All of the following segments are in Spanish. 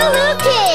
Lulu Kids.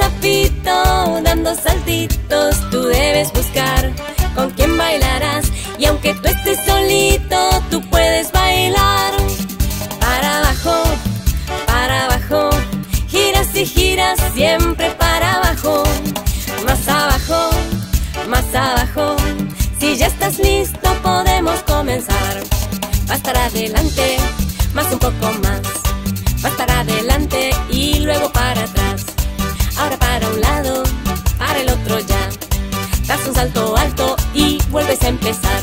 Sapito dando saltitos. Tú debes buscar con quién bailarás y aunque tú estés solito, tú puedes bailar. Para abajo, para abajo, giras y giras siempre para abajo. Más abajo, más abajo. Si ya estás listo, podemos comenzar. Vas para adelante, más un poco más. Vas para adelante y luego para atrás. Vuelves a empezar.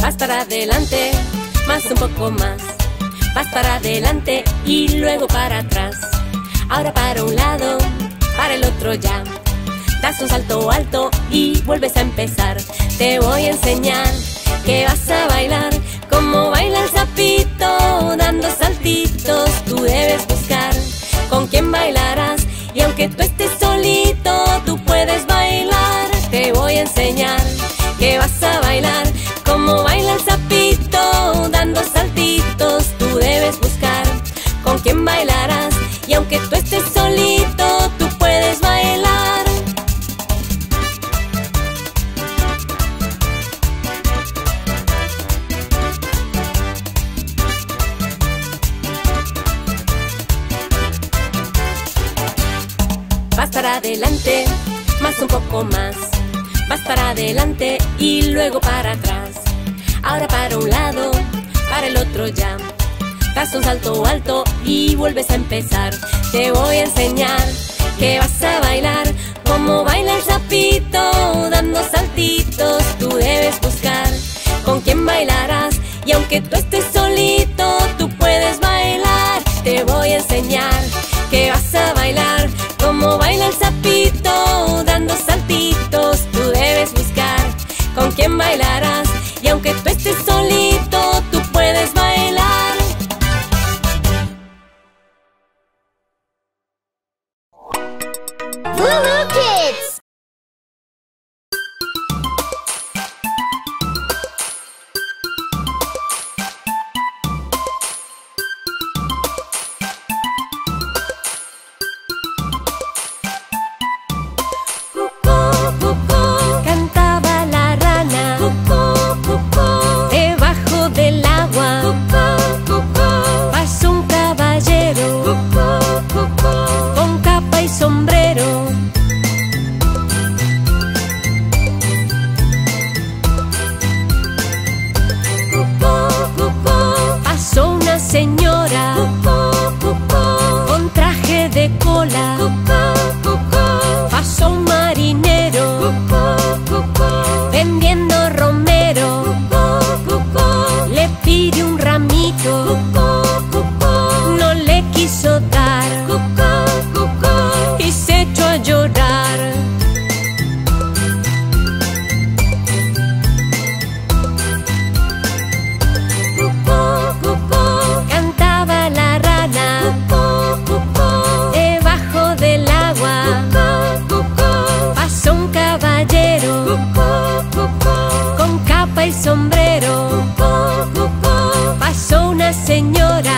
Vas para adelante, más un poco más. Vas para adelante y luego para atrás. Ahora para un lado, para el otro ya. Das un salto alto y vuelves a empezar. Te voy a enseñar que vas a bailar como baila el sapito, dando saltitos. Tú debes buscar con quién bailarás y aunque tú estés solito, tú puedes más un poco más. Vas para adelante y luego para atrás. Ahora para un lado, para el otro ya. Das un salto alto y vuelves a empezar. Te voy a enseñar que vas a bailar como baila el sapito, dando saltitos. Tú debes buscar con quién bailarás y aunque tú estés solito, tú puedes bailar. Te voy a enseñar que vas a bailar como baila el sapito, dando saltitos, tú debes buscar con quién bailarás. Y aunque tú estés solito, tú puedes bailar. Woohoo Kids! Cucú, cucú. Pasó un marinero cucú, vendiendo romero. Le pide un ramito. el sombrero. Pasó una señora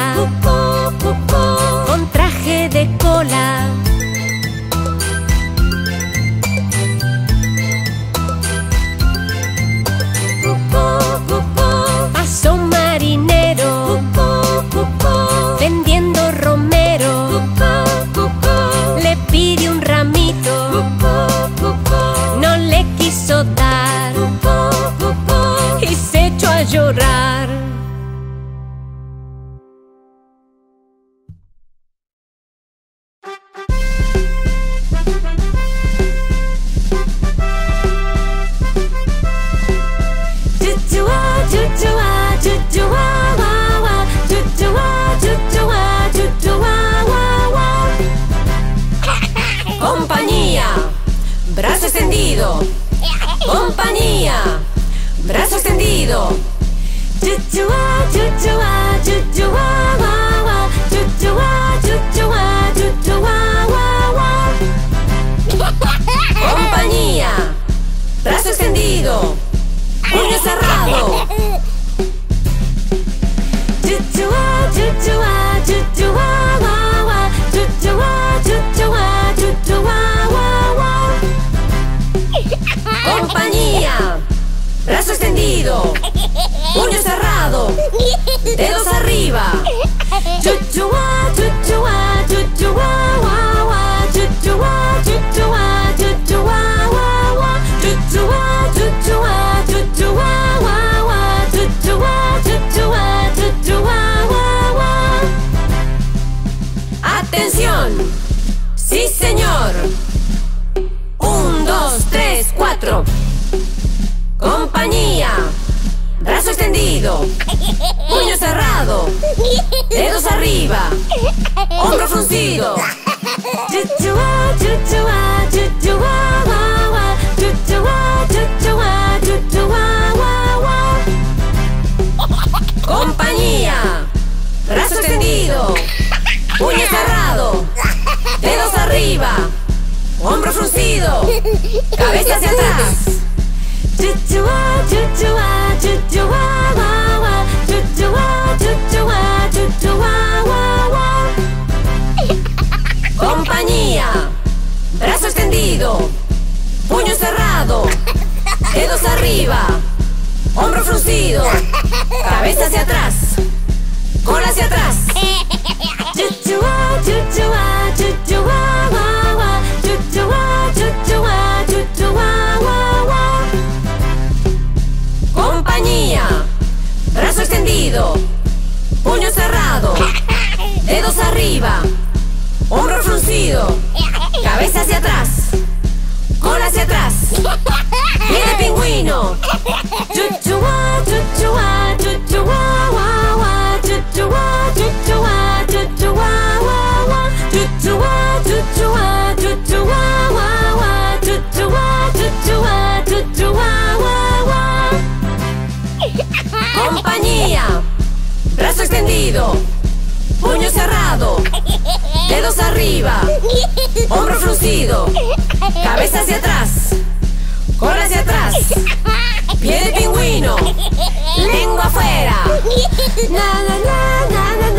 na, na, na, na, na,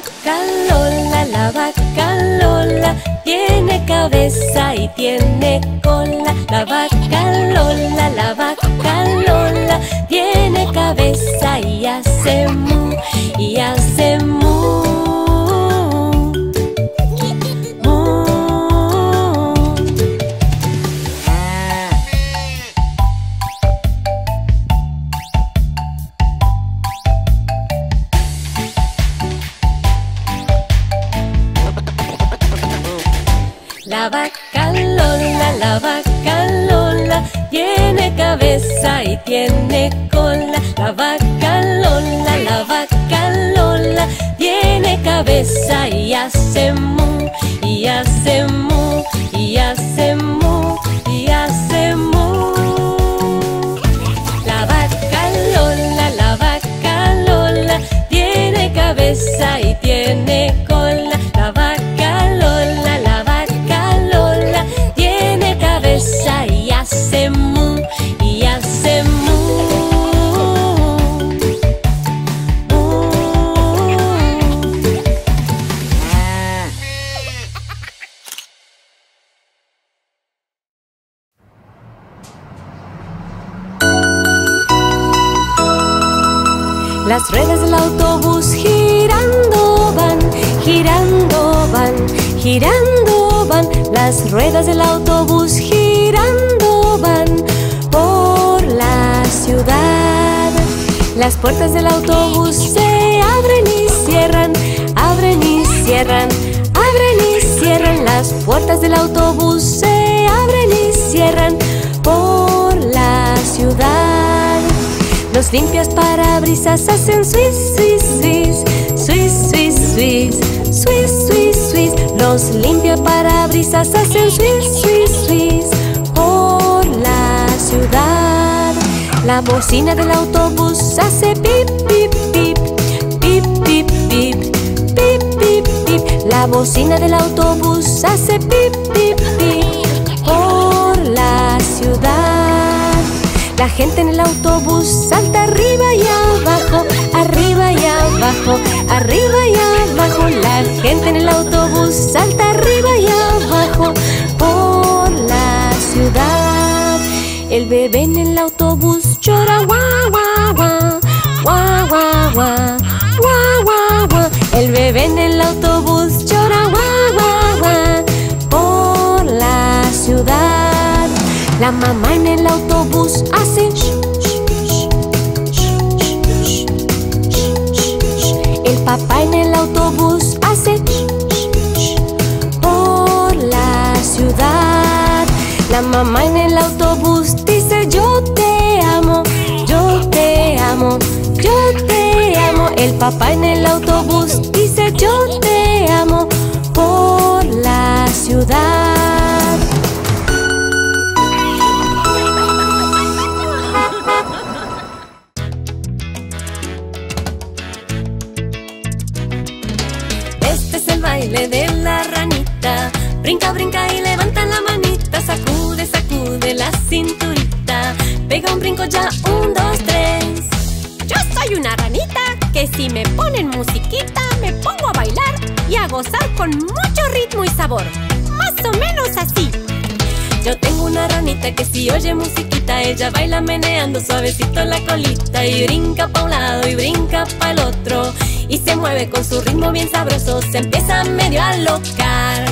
vaca Lola, la vaca Lola Tiene cabeza y tiene cola. La vaca Lola, la vaca Lola Tiene cabeza y hace mu, y hace mu tiene cola, la vaca Lola, la vaca Lola, tiene cabeza y hace y hace. Las puertas del autobús se abren y cierran, abren y cierran, abren y cierran. Las puertas del autobús se abren y cierran por la ciudad. Los limpias parabrisas hacen swiss, swiss, swiss, swiss, swiss, swiss, swiss, swiss, swiss. Los limpias parabrisas hacen swiss, swiss, swiss por la ciudad. La bocina del autobús hace pip, pip, pip, pip, pip, pip, pip, pip, pip. La bocina del autobús hace pip, pip, pip por la ciudad. La gente en el autobús salta arriba y abajo, arriba y abajo, arriba y abajo. La gente en el autobús salta arriba y abajo por la ciudad. El bebé en el autobús llora guau guau guau guau guau guau guau. El bebé en el autobús llora guau guau por la ciudad. La mamá en el autobús hace sh, sh, sh, sh, sh, sh, sh. El papá en el autobús hace por la ciudad. La mamá en el papá en el autobús dice yo te amo por la ciudad. Este es el baile de la ranita. Brinca, brinca y levanta la manita. Sacude, sacude la cinturita. Pega un brinco ya, un, dos, tres. Yo soy una ranita si me ponen musiquita me pongo a bailar y a gozar con mucho ritmo y sabor. Más o menos así. Yo tengo una ranita que si oye musiquita ella baila meneando suavecito la colita y brinca pa' un lado y brinca pa' el otro y se mueve con su ritmo bien sabroso, se empieza medio a locar.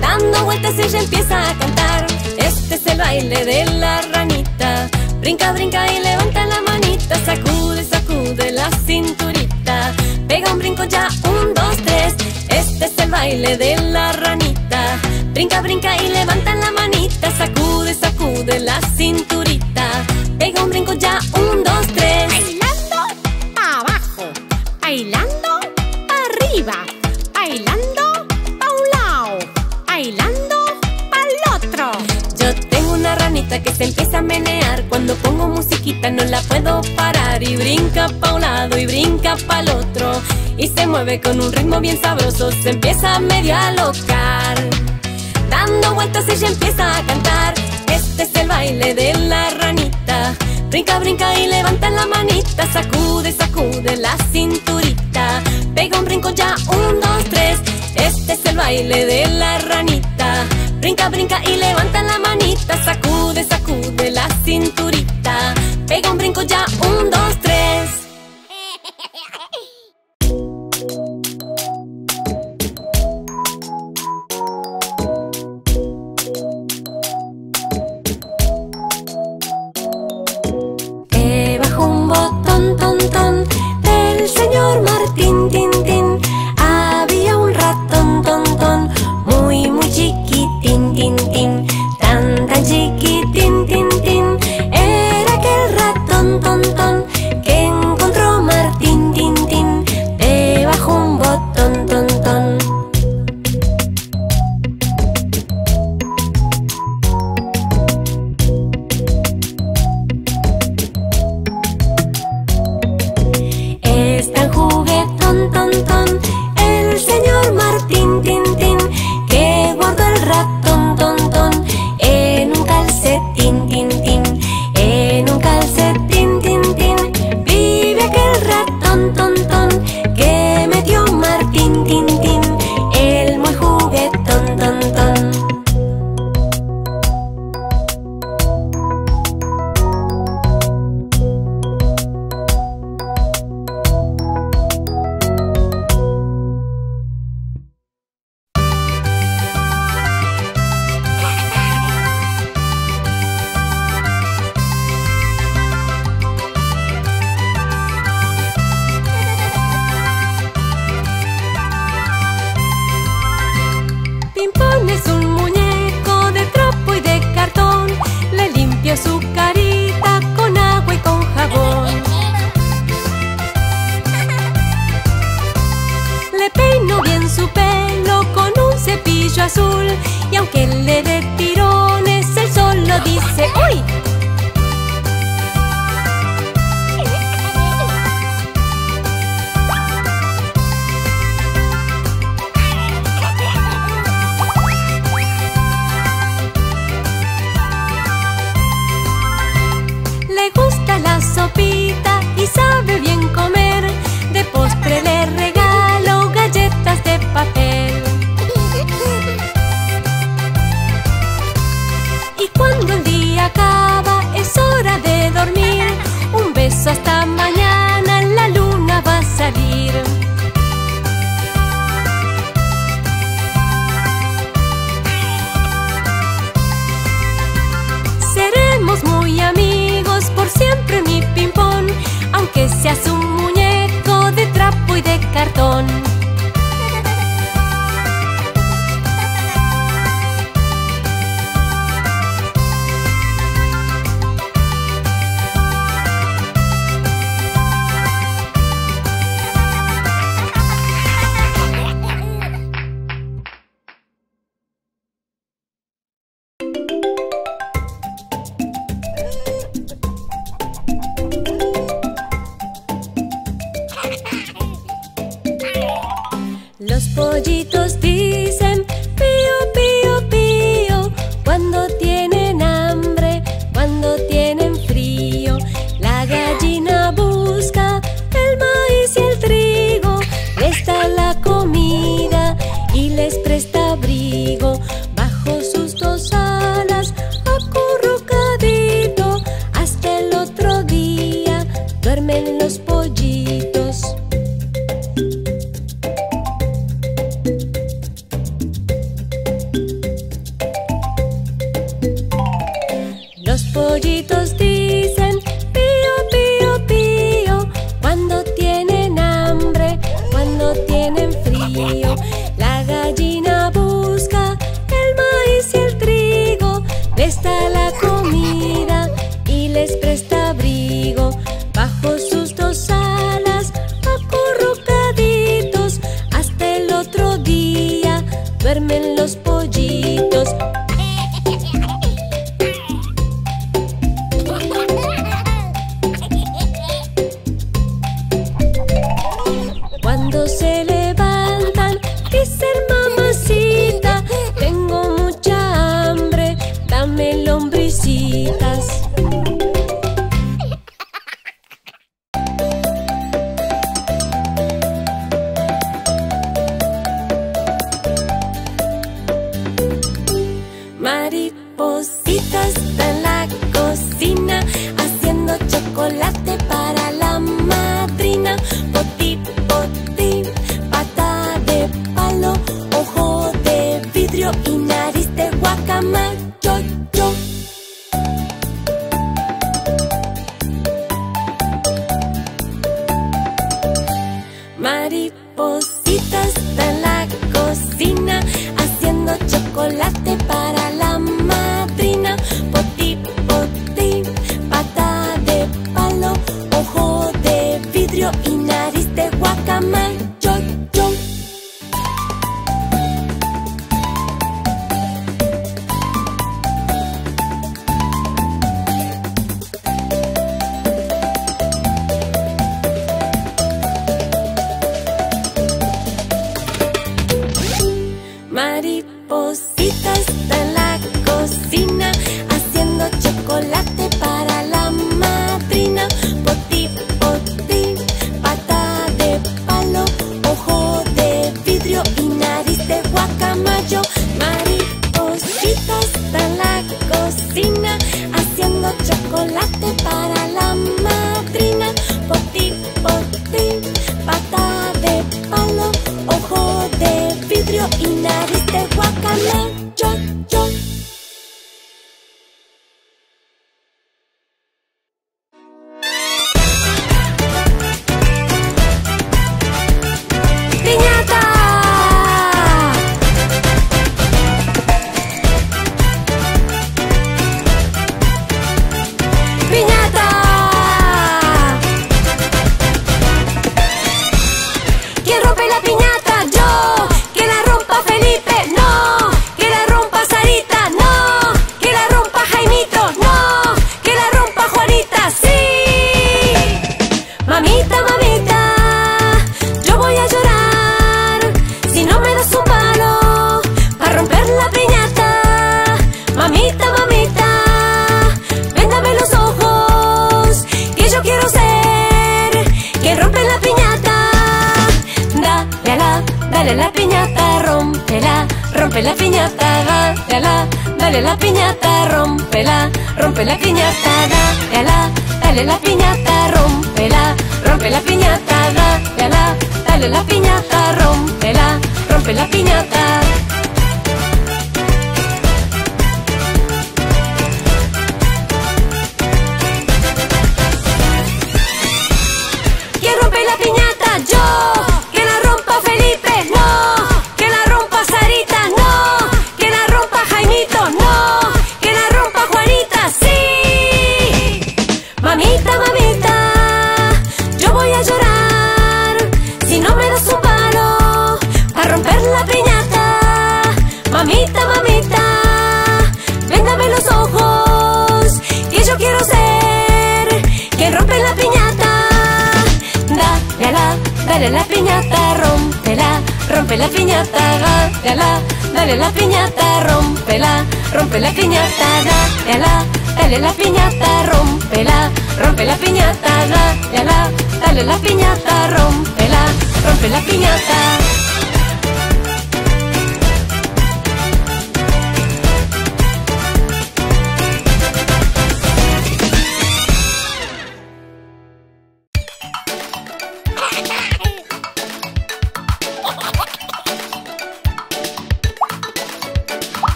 Dando vueltas ella empieza a cantar, este es el baile de la ranita. Brinca, brinca y levanta la manita, sacude, sacude la cinturita. Pega un brinco ya, un, dos, tres, este es el baile de la ranita. Brinca, brinca y levanta la manita, sacude, sacude la cinturita. Pega un brinco ya, un, dos, tres. Cuando pongo musiquita no la puedo parar Y brinca pa' un lado y brinca pa' el otro. Y se mueve con un ritmo bien sabroso Se empieza medio a locar Dando vueltas ella empieza a cantar. Este es el baile de la ranita. Brinca, brinca y levanta la manita. Sacude, sacude la cinturita. Pega un brinco ya, un, dos, tres. Este es el baile de la ranita Brinca, brinca y levanta la manita Sacude, sacude la cinturita. Pega un brinco ya, un, dos, tres. Debajo un botón, ton, ton Del señor Martín, tin, le gusta la sopita y sabe bien comer. de cartón.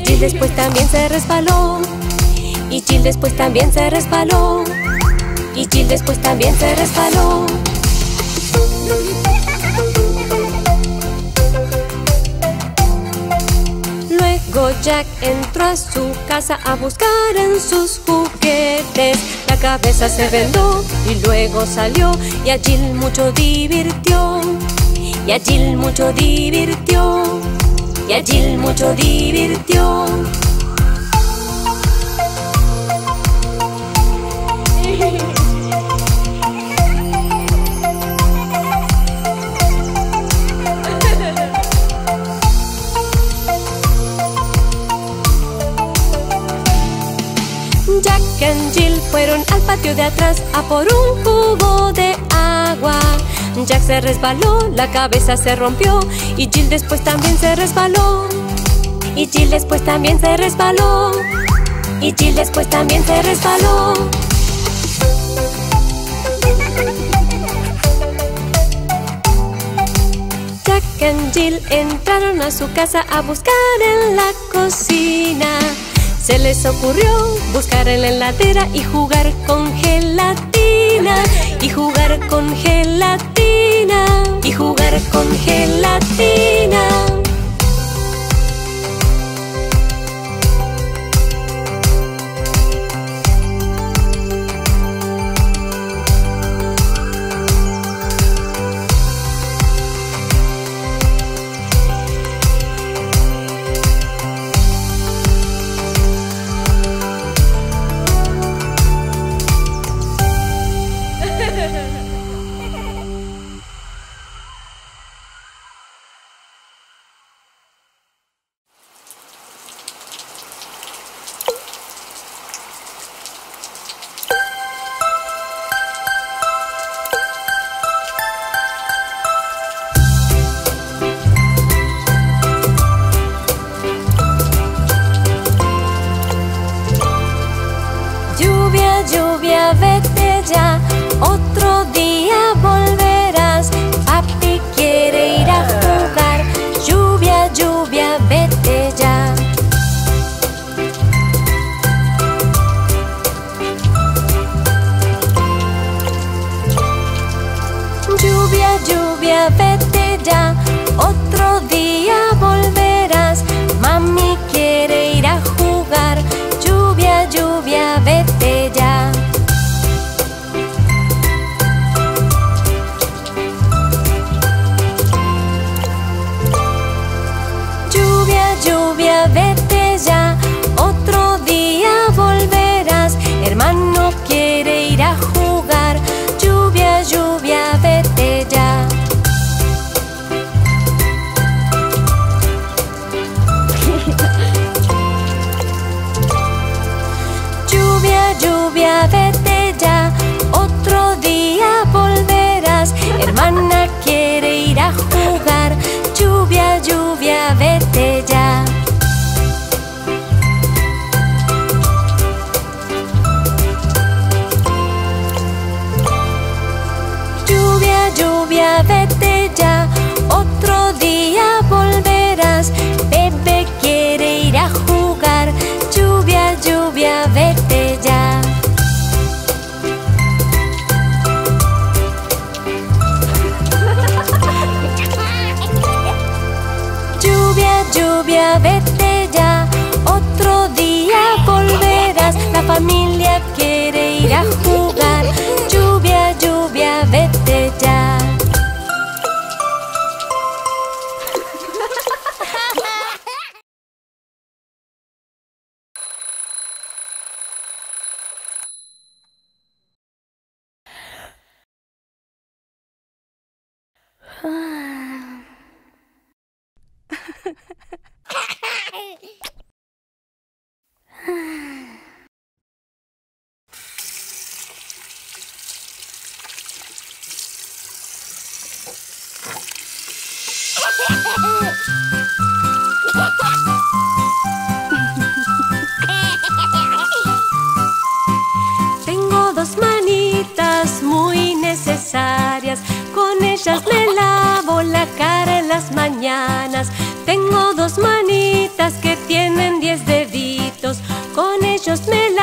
Y Jill después también se resbaló. Y Jill después también se resbaló. Y Jill después también se resbaló. Luego Jack entró a su casa a buscar en sus juguetes. La cabeza se vendó y luego salió y a Jill mucho divirtió. Y a Jill mucho divirtió. Y a Jill mucho divirtió. Jack and Jill fueron al patio de atrás a por un cubo de agua. Jack se resbaló, la cabeza se rompió y Jill después también se resbaló. Y Jill después también se resbaló. Y Jill después también se resbaló. Jack and Jill entraron a su casa a buscar en la cocina. Se les ocurrió buscar en la heladera y jugar con gelatina. Y jugar con gelatina. Y jugar con gelatina. en las mañanas. Tengo dos manitas que tienen diez deditos, con ellos me la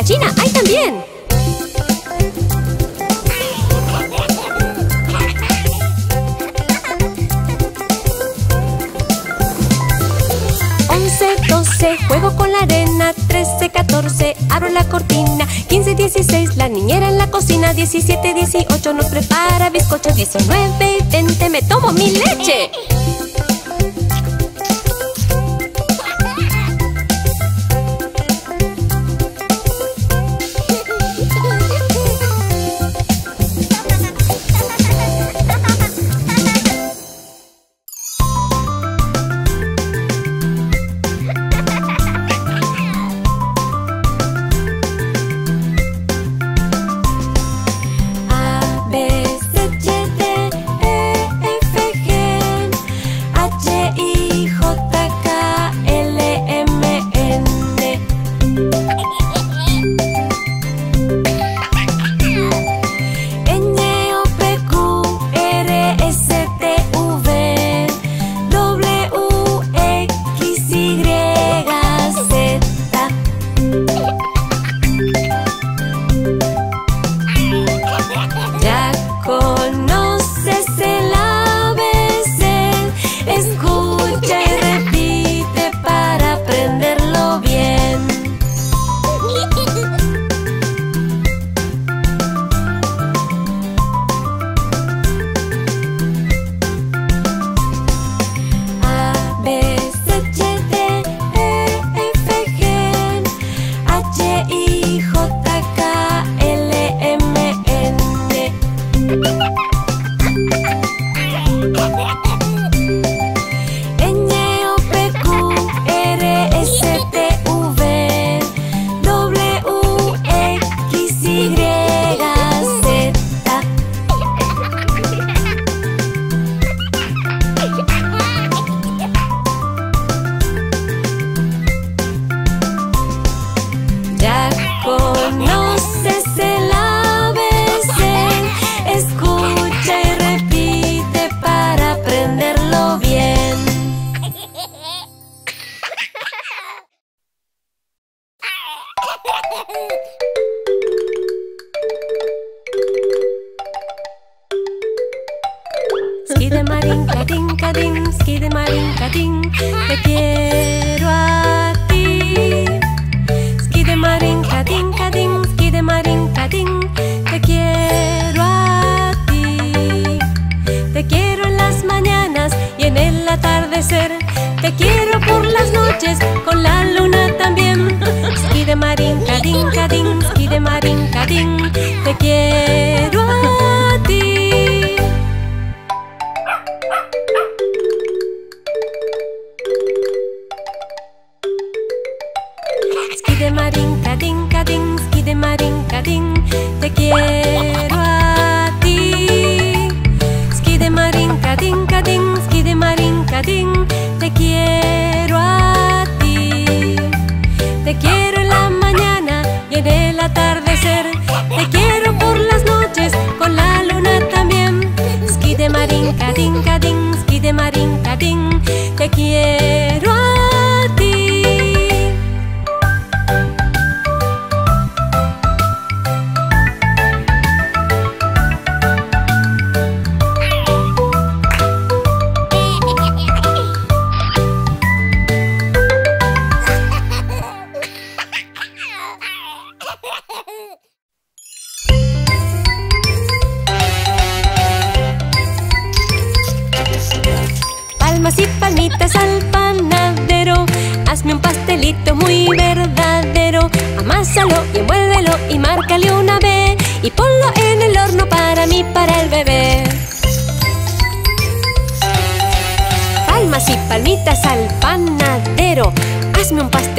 gallina hay también. Once, doce, juego con la arena. Trece, catorce, abro la cortina. Quince, dieciséis, la niñera en la cocina. Diecisiete, dieciocho, nos prepara bizcocho. Diecinueve, veinte, me tomo mi leche.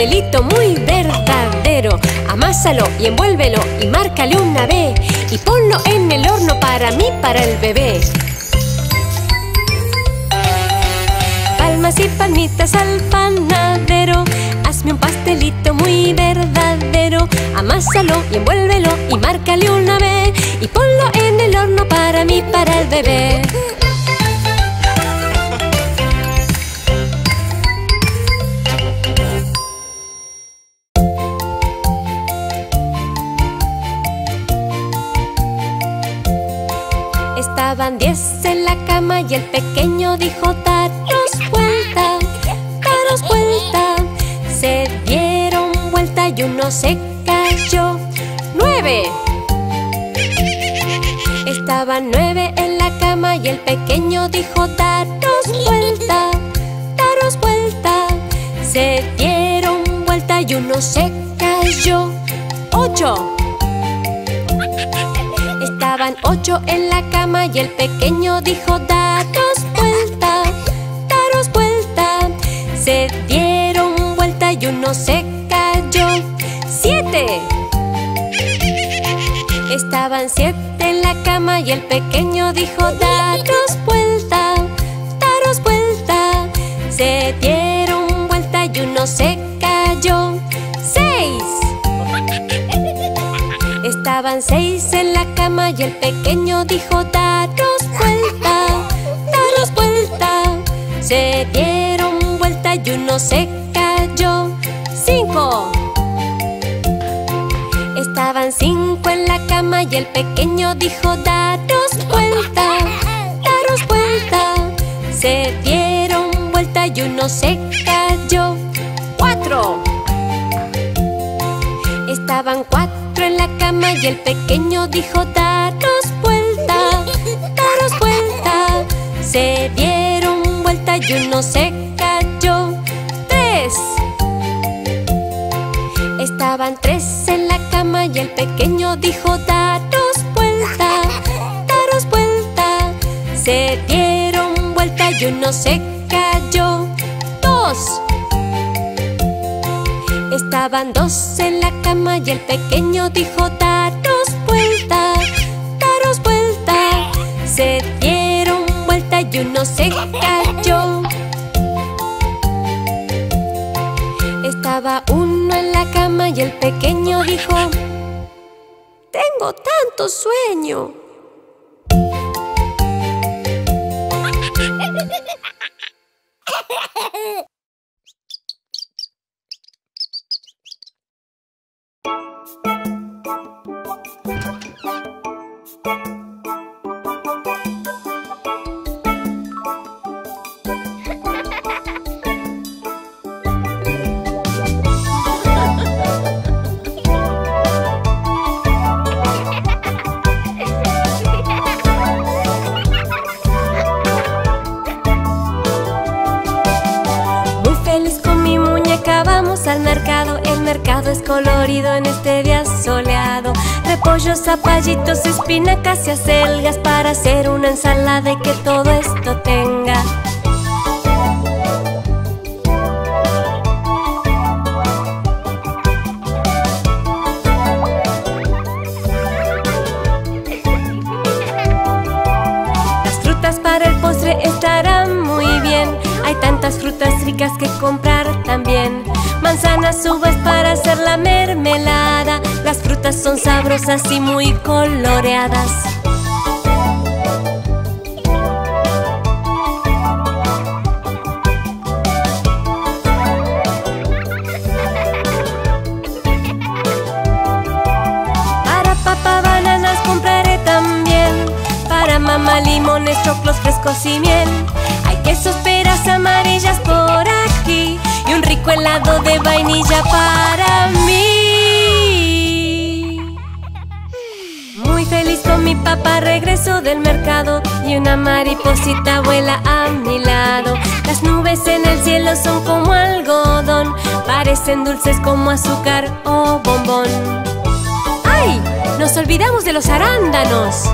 Pastelito muy verdadero. Amásalo y envuélvelo y márcale una B. Y ponlo en el horno para mí, para el bebé. Palmas y palmitas al panadero. Hazme un pastelito muy verdadero. Amásalo y envuélvelo y márcale una B. Y ponlo en el horno para mí, para el bebé. Estaban diez en la cama y el pequeño dijo daros vuelta, daros vuelta. Se dieron vuelta y uno se cayó. ¡Nueve! Estaban nueve en la cama y el pequeño dijo daros vuelta, daros vuelta. Se dieron vuelta y uno se cayó. ¡Ocho! Ocho en la cama y el pequeño dijo daros vuelta, daros vuelta. Se dieron vuelta y uno se cayó. ¡Siete! Estaban siete en la cama y el pequeño dijo daros vuelta, daros vuelta. Se dieron vuelta y uno se cayó. ¡Seis! Estaban seis en la cama y el pequeño uno se cayó. Cinco. Estaban cinco en la cama y el pequeño dijo daros vuelta, daros vuelta. Se dieron vuelta y uno se cayó. Cuatro. Estaban cuatro en la cama y el pequeño dijo daros vuelta, daros vuelta. Se dieron vuelta y uno se cayó. Estaban dos en la cama y el pequeño dijo daros El mercado es colorido en este día soleado Repollos, zapallitos, espinacas y acelgas Para hacer una ensalada y que todo esto tenga Las frutas para el postre estarán muy bien. Hay tantas frutas ricas que comprar también. Manzanas, uvas para hacer la mermelada. Las frutas son sabrosas y muy coloreadas. Para papá bananas compraré también Para mamá limones, choclos frescos y miel rico de vainilla para mí Muy feliz con mi papá regreso del mercado Y una mariposita vuela a mi lado Las nubes en el cielo son como algodón Parecen dulces como azúcar o bombón ¡Ay! ¡Nos olvidamos de los arándanos!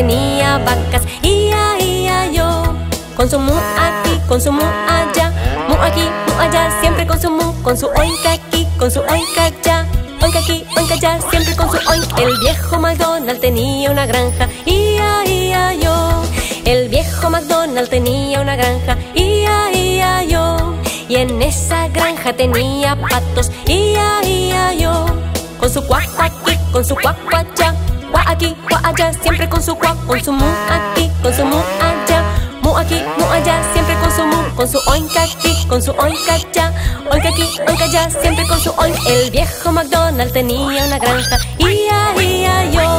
tenía vacas. Ia, ia, yo. Con su mu aquí, con su mu allá. Mu aquí, mu allá, siempre con su mu. Con su oinka aquí, con su oinka allá. Oinka aquí, oinka allá, siempre con su oinka. El viejo McDonald tenía una granja. Ia, ia, yo. El viejo McDonald tenía una granja. Ia, ia, yo. Y en esa granja tenía patos. Ia, ia, yo. Con su cuac aquí, con su cuac con su mu aquí, con su mu allá, mu aquí, mu allá, siempre con su mu, con su oinka aquí, con su oinka allá, oinka aquí, oinka allá, siempre con su oin. El viejo McDonald tenía una granja. Y ahí yo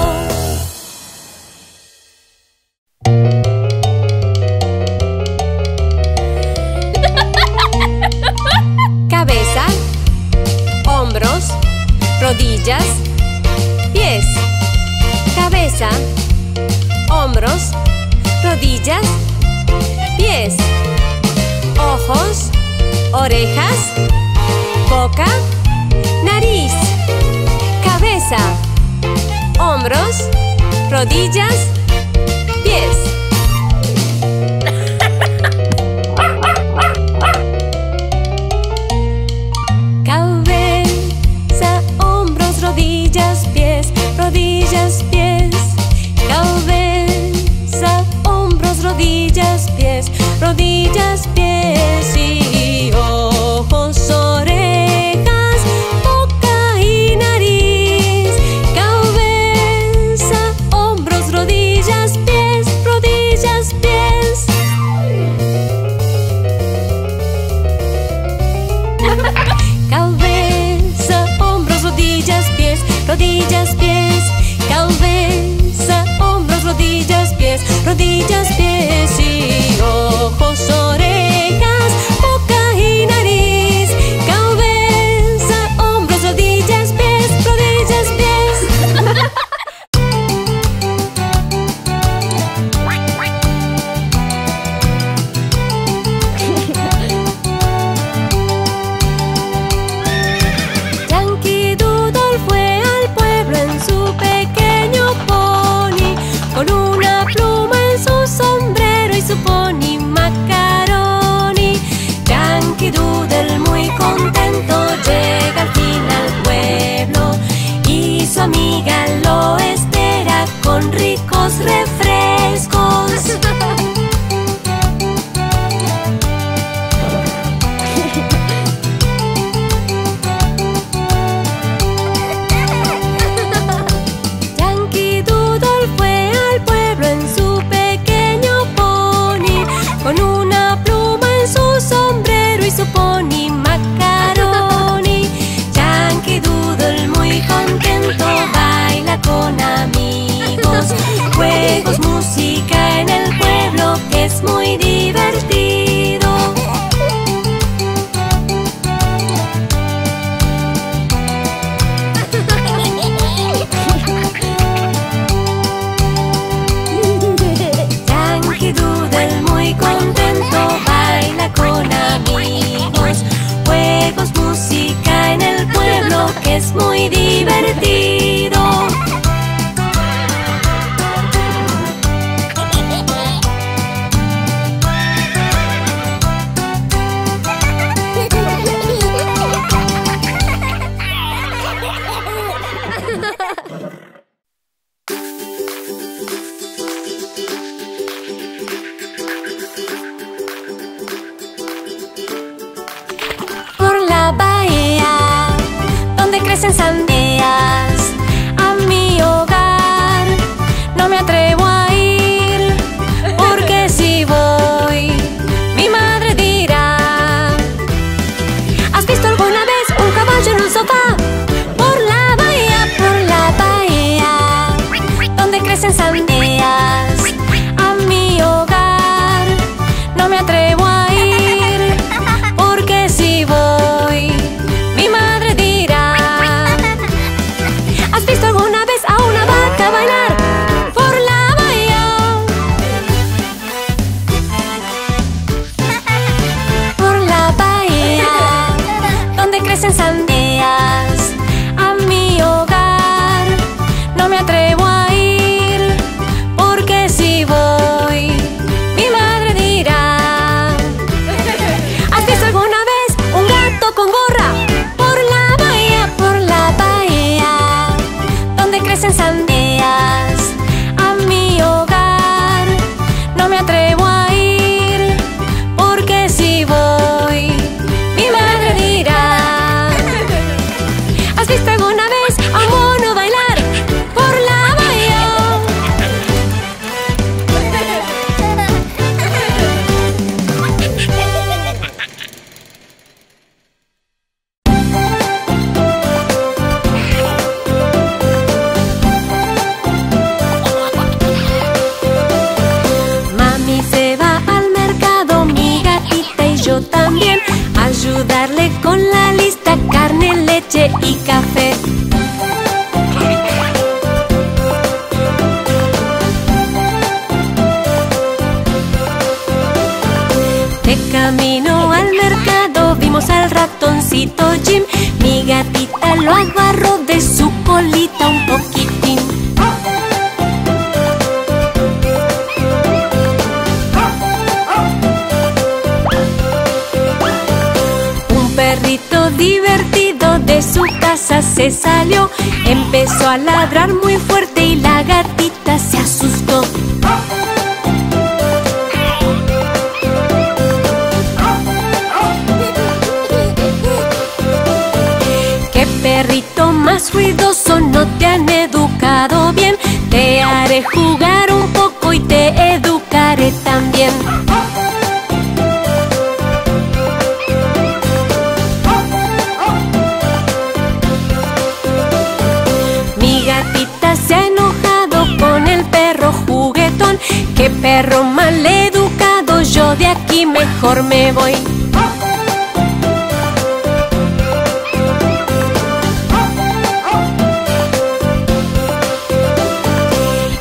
voy.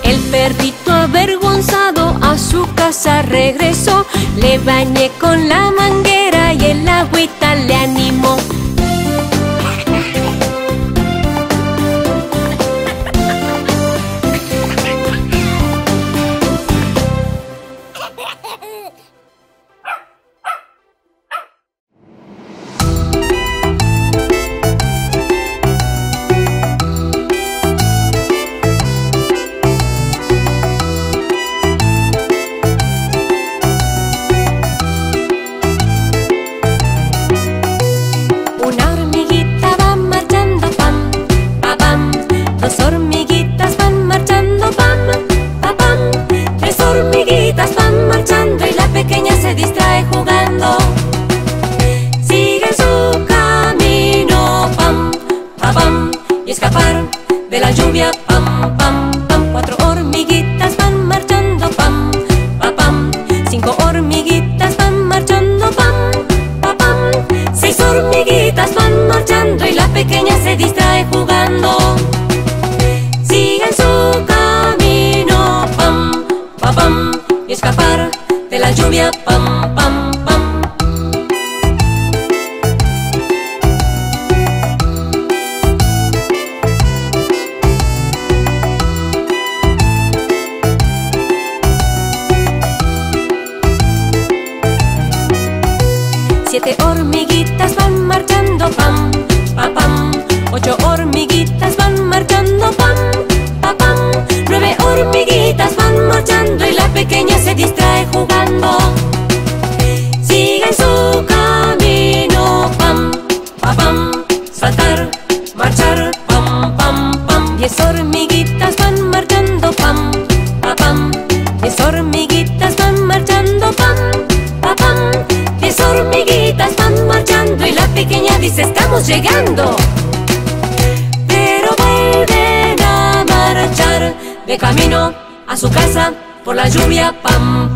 El perrito avergonzado a su casa regresó, le bañé hormiguitas van marchando pam, pa pam. Mis hormiguitas van marchando pam, pa pam. Mis hormiguitas van marchando y la pequeña dice estamos llegando. Pero vuelven a marchar de camino a su casa por la lluvia pam.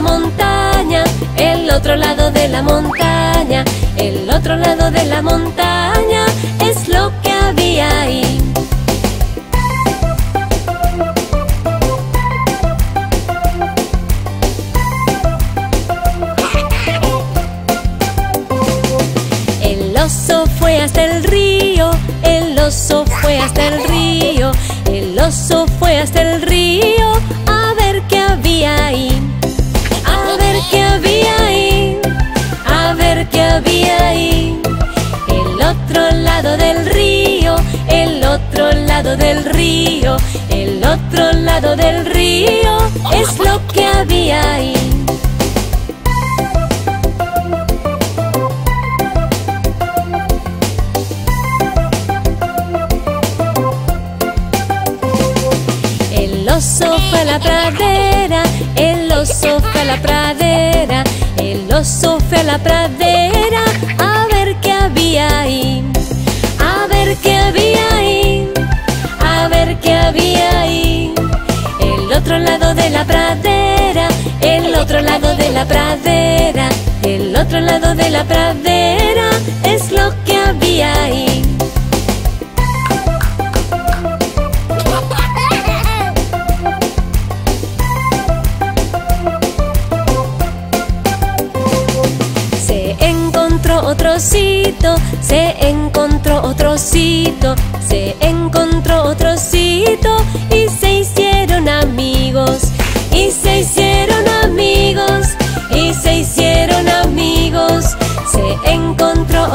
montaña, el otro lado de la montaña, el otro lado de la montaña. lado del río, el otro lado del río es lo que había ahí. El oso fue a la pradera, el oso fue a la pradera, el oso fue a la pradera. nada pra ver.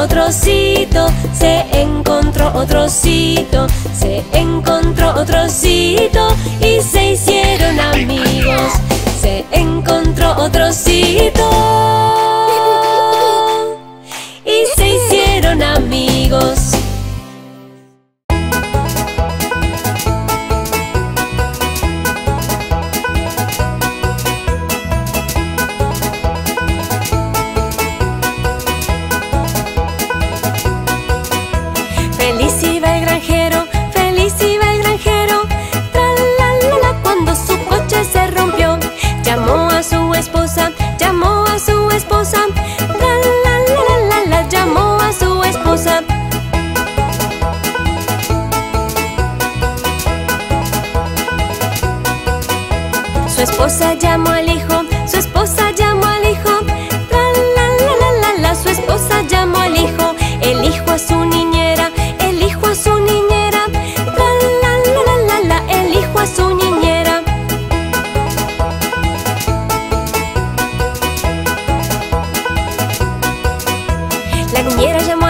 otro sitio, se encontró otro sitio, se encontró otro sitio y se hicieron amigos. Se encontró otro sitio.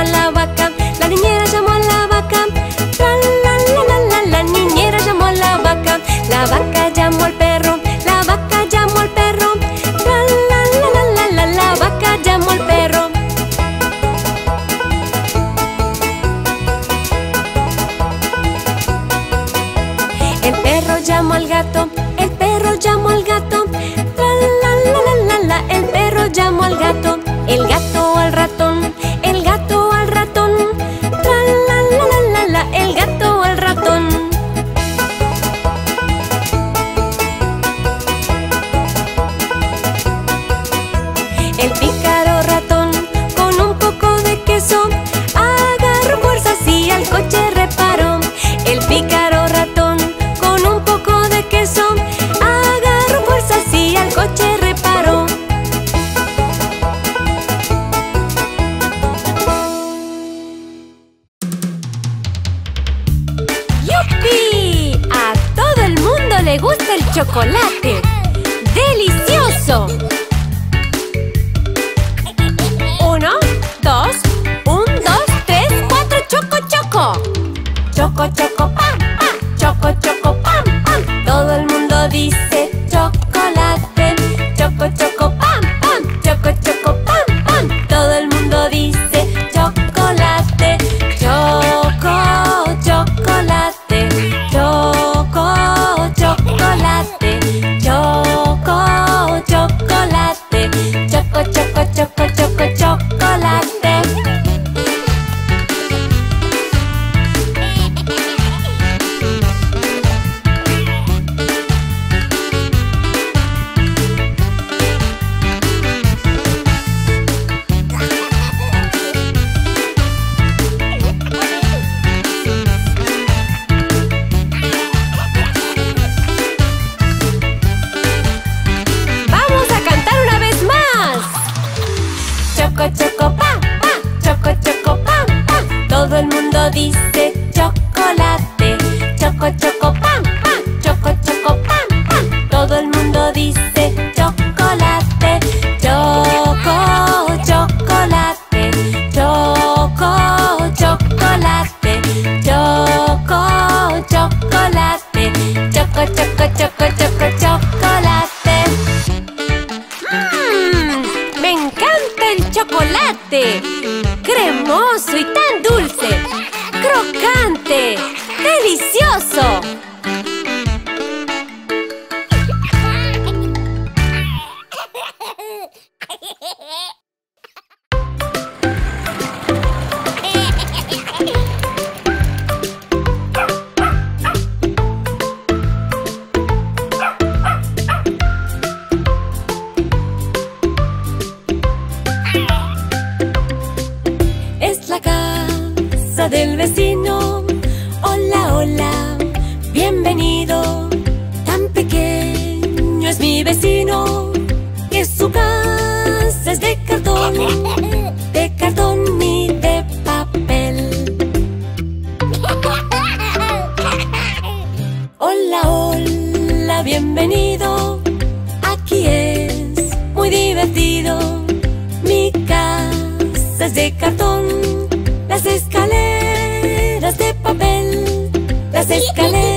la vaca, la niñera llamó a la vaca, la la la la la, la niñera llamó a la vaca, la vaca. mezcalé.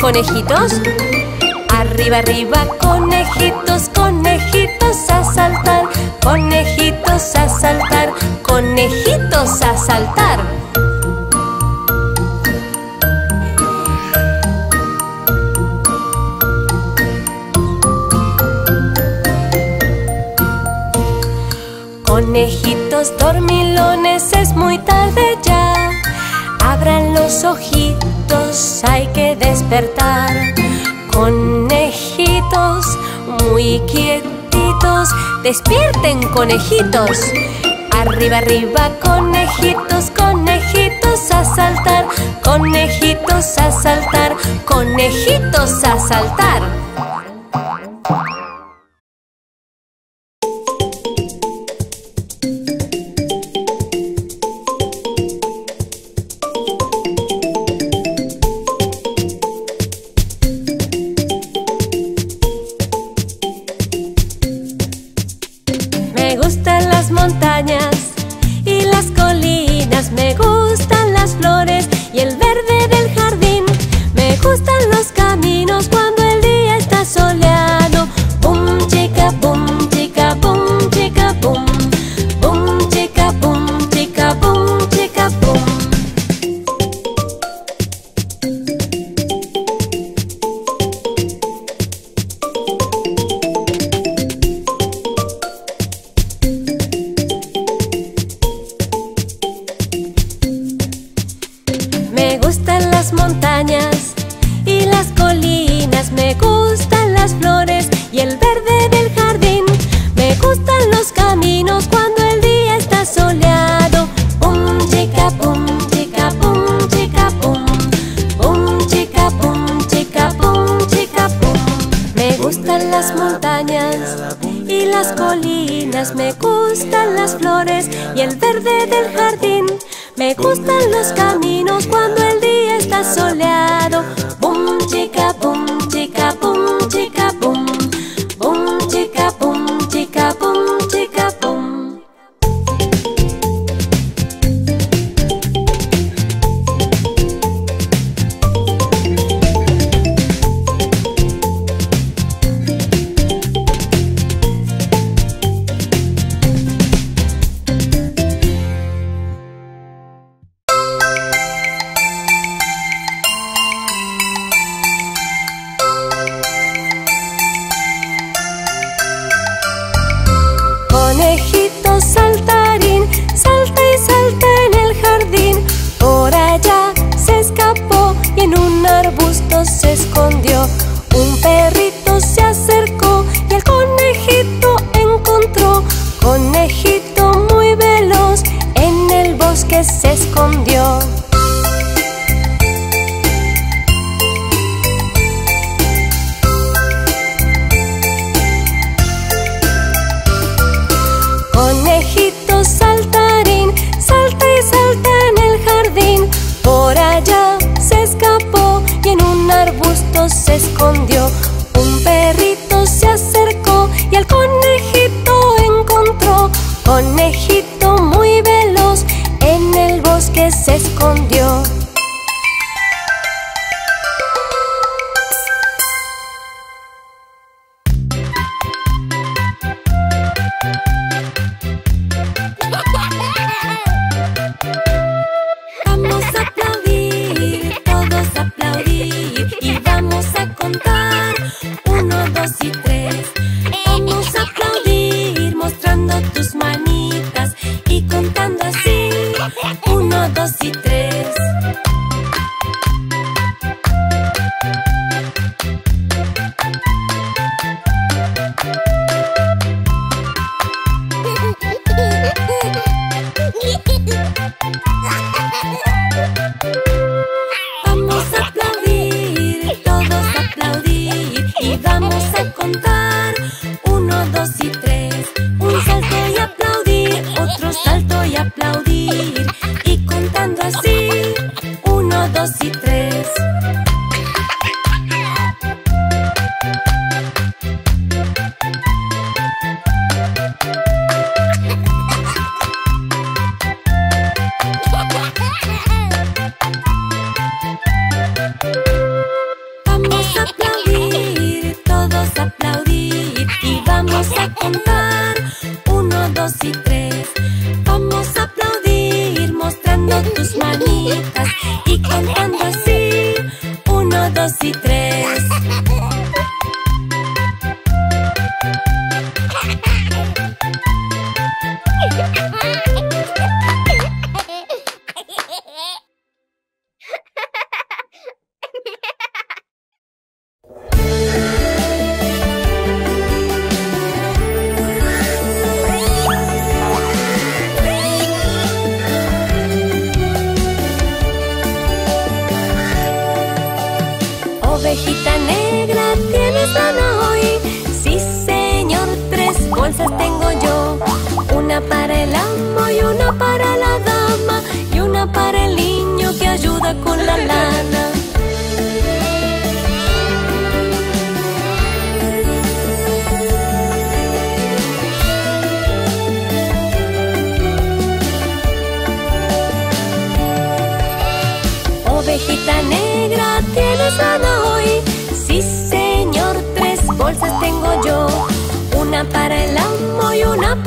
conejitos? Arriba, arriba, conejitos, conejitos a saltar, conejitos a saltar, conejitos a saltar. Despierten conejitos. Arriba, arriba, conejitos, conejitos a saltar, conejitos a saltar, conejitos a saltar.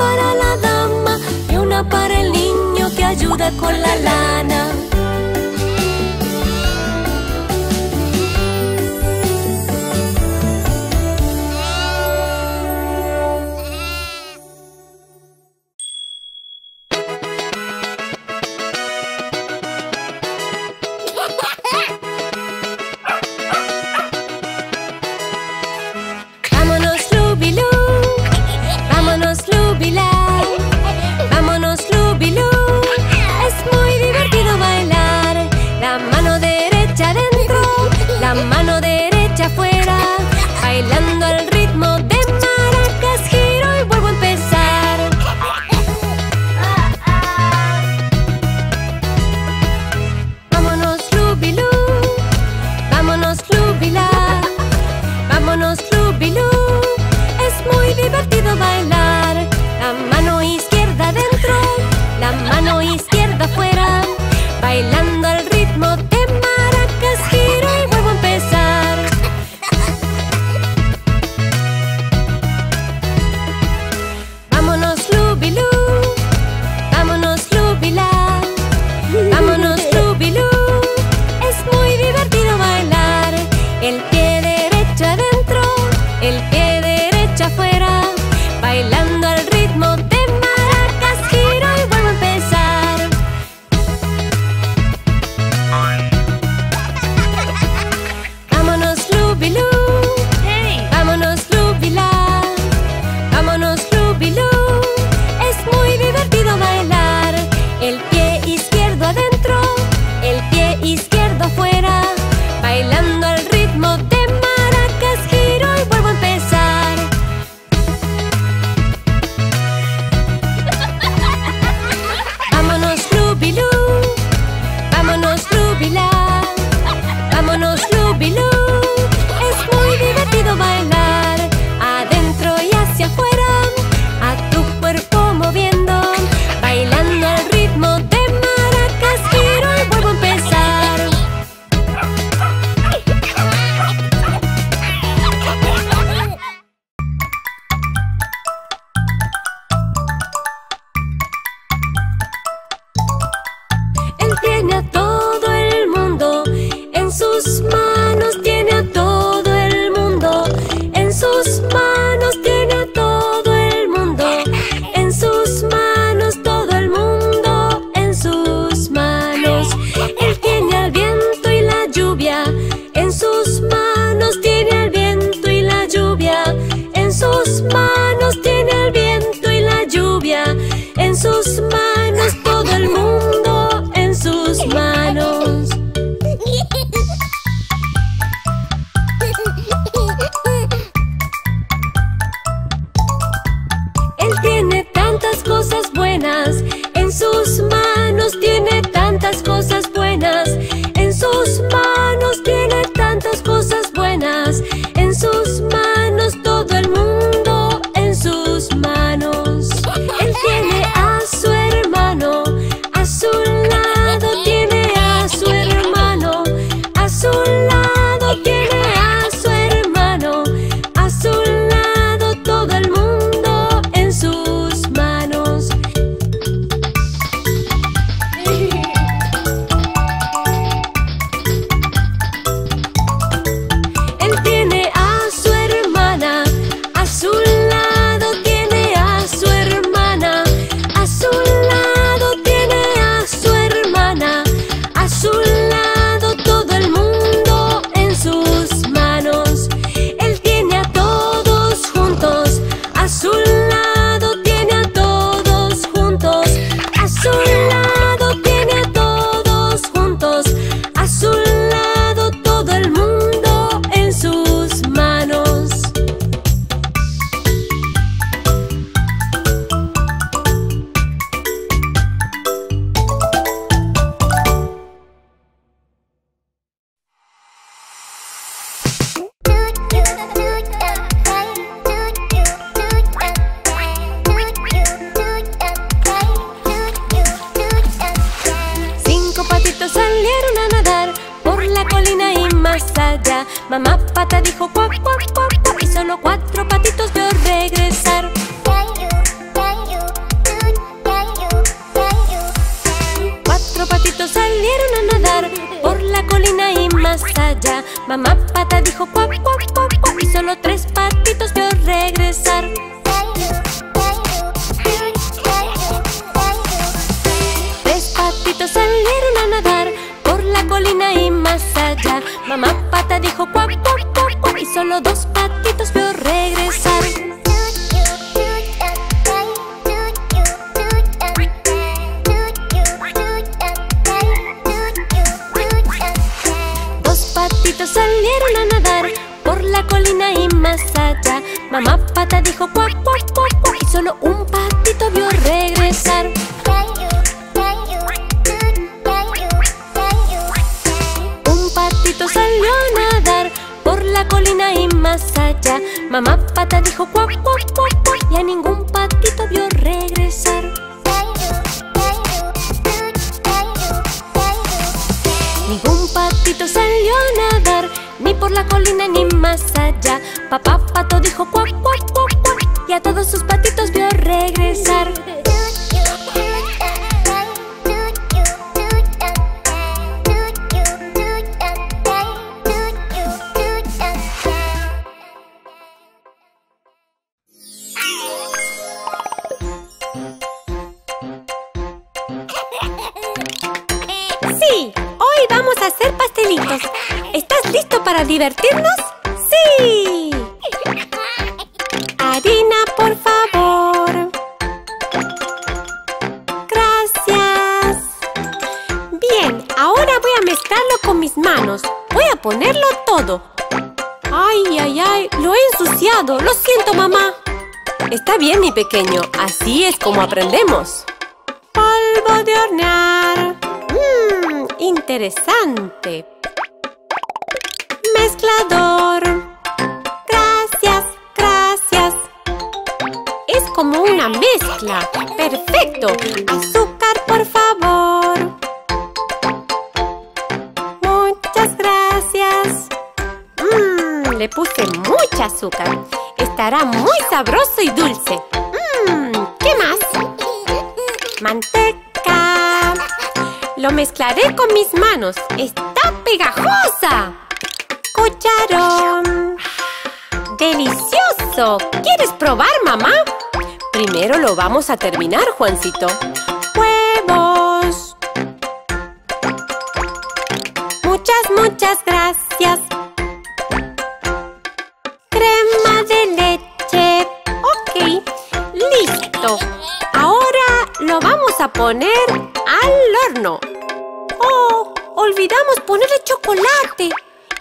para la dama y una para el niño que ayuda con la lana. ¡Está pegajosa! cucharón. ¡Delicioso! ¿Quieres probar, mamá? Primero lo vamos a terminar, Juancito. ¡Huevos! Muchas, muchas gracias. Crema de leche. Ok, listo. Ahora lo vamos a poner al horno. Olvidamos ponerle chocolate.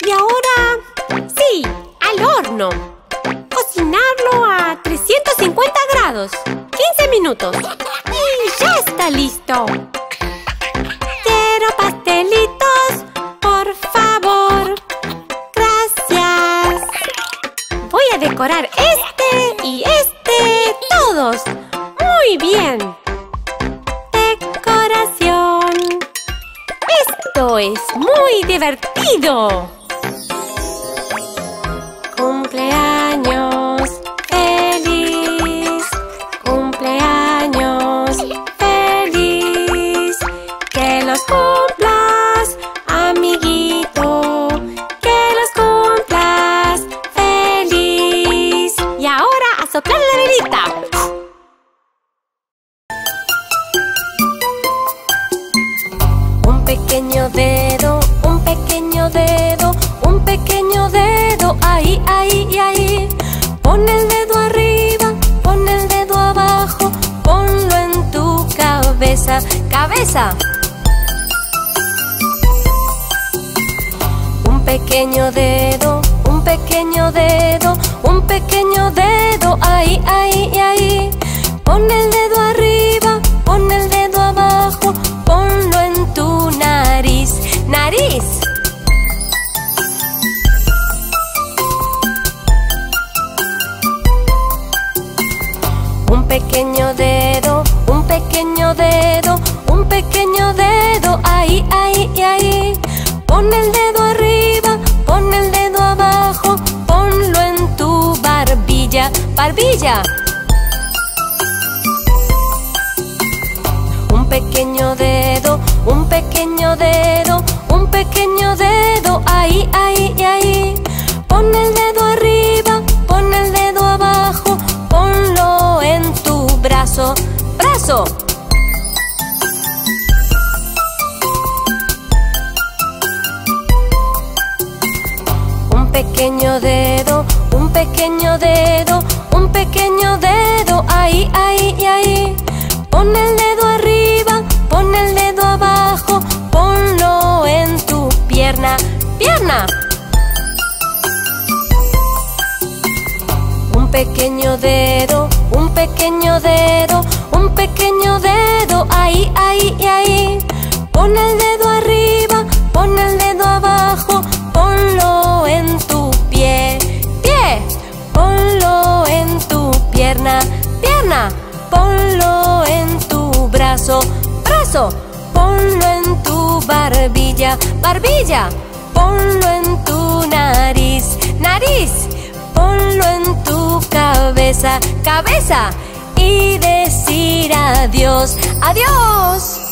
Y ahora, sí, al horno. Cocinarlo a 350 grados. 15 minutos. Y ya está listo. Quiero pastelitos, por favor. Gracias. Voy a decorar este y este, todos. Muy bien. Es muy divertido. Cumpleaños feliz, cumpleaños feliz, que los cumplas, amiguito, que los cumplas feliz. Y ahora a soplar la velita. Un pequeño dedo, un pequeño dedo, un pequeño dedo ahí, ahí ahí. Pon el dedo arriba, pon el dedo abajo, ponlo en tu nariz, nariz. pequeño dedo, un pequeño dedo, Pon el dedo arriba, pon el dedo abajo, ponlo en tu barbilla, barbilla. Un pequeño dedo, un pequeño dedo, un pequeño dedo, ahí, ahí y ahí. Pon el dedo arriba, pon el dedo abajo, ponlo en tu brazo, brazo. Pequeño dedo, un pequeño dedo, un pequeño dedo, ahí, ahí y ahí. Pon el dedo arriba, pon el dedo abajo, ponlo en tu pierna, pierna. Un pequeño dedo, un pequeño dedo, un pequeño dedo, ahí, ahí y ahí. Pon el dedo Ponlo en tu brazo, brazo. Ponlo en tu barbilla, barbilla. Ponlo en tu nariz, nariz. Ponlo en tu cabeza, cabeza. Y decir adiós, adiós.